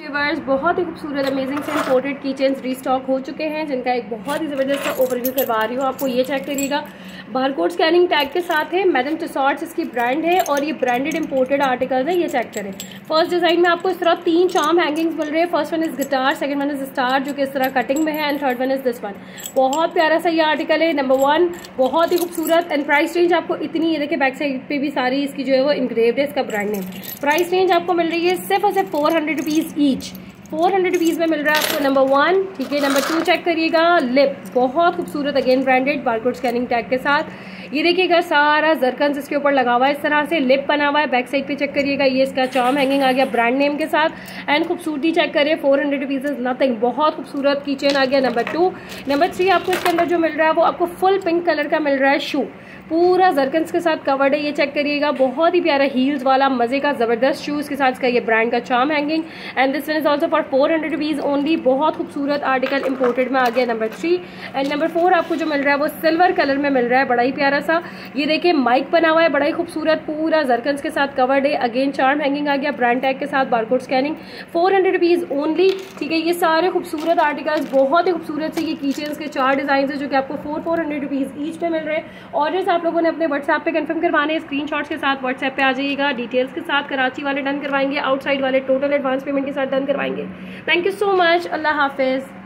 Viewers बहुत ही खूबसूरत amazing से इम्पोर्टेड किचन रीस्टॉक हो चुके हैं, जिनका एक बहुत ही ज़बरदस्त ओवरव्यू करवा रही हूँ। आपको ये चेक करिएगा। बारकोड स्कैनिंग टैग के साथ है, मैडम टसॉर्ट्स इसकी ब्रांड है और ये ब्रांडेड इंपोर्टेड आर्टिकल है, ये चेक करें। फ़र्स्ट डिज़ाइन में आपको इस तरह तीन चाम हैंगिंग्स मिल रहे हैं। First one is guitar second one is star जो कि इस तरह कटिंग में है and third one is this one बहुत प्यारा सा ये आर्टिकल है नंबर वन बहुत ही खूबसूरत एंड प्राइस रेंज आपको इतनी, ये देखिए बैक साइड पर भी सारी इसकी जो है वो इंग्रेव्ड है, इसका ब्रांड नेम प्राइस रेंज आपको मिल रही है सिर्फ़ और सिर्फ़ four hundred rupees each four hundred rupees में मिल रहा है आपको नंबर वन ठीक है? नंबर टू चेक करिएगा लिप बहुत खूबसूरत again branded barcode scanning tag के साथ। ये देखिएगा, सारा जरकन इसके ऊपर लगा हुआ है, इस तरह से लिप बना हुआ है बैक साइड पे चेक करिएगा, ये इसका चाम हैंगिंग आ गया ब्रांड नेम के साथ। एंड खूबसूरती चेक करिए फोर हंड्रेड रुपीज़ नथिंग बहुत खूबसूरत किचन आ गया नंबर टू नंबर थ्री आपको इसके अंदर जो मिल रहा है, वो आपको फुल पिंक कलर का मिल रहा है शू पूरा जरकन्स के साथ कवर्ड है, ये चेक करिएगा। बहुत ही प्यारा हील्स वाला, मज़े का ज़बरदस्त शूज़ के साथ इसका ये ब्रांड का charm hanging and this one is also for four hundred rupees only बहुत खूबसूरत आर्टिकल इंपोर्टेड में आ गया number three and number four आपको जो मिल रहा है, वो सिल्वर कलर में मिल रहा है। बड़ा ही प्यारा सा। ये देखिए माइक बना हुआ है, बड़ा ही खूबसूरत, पूरा जरकन्स के साथ कवर्ड है। अगेन चार्म हैंगिंग आ गया ब्रांड टैग के साथ barcode scanning four hundred rupees only ठीक है, ये सारे खूबसूरत आर्टिकल्स बहुत ही खूबसूरत से ये किचन के चार डिज़ाइन है, जो कि आपको four four hundred rupees each पे मिल रहे हैं। ऑर्डर्स आप लोगों ने अपने व्हाट्सएप पे कंफर्म करवाने स्क्रीनशॉट्स के साथ व्हाट्सएप पे आ जाइएगा डिटेल्स के साथ कराची वाले डन करवाएँगे आउटसाइड वाले टोटल एडवांस पेमेंट के साथ डन करवाएँगे। थैंक यू सो मच अल्लाह हाफिज़।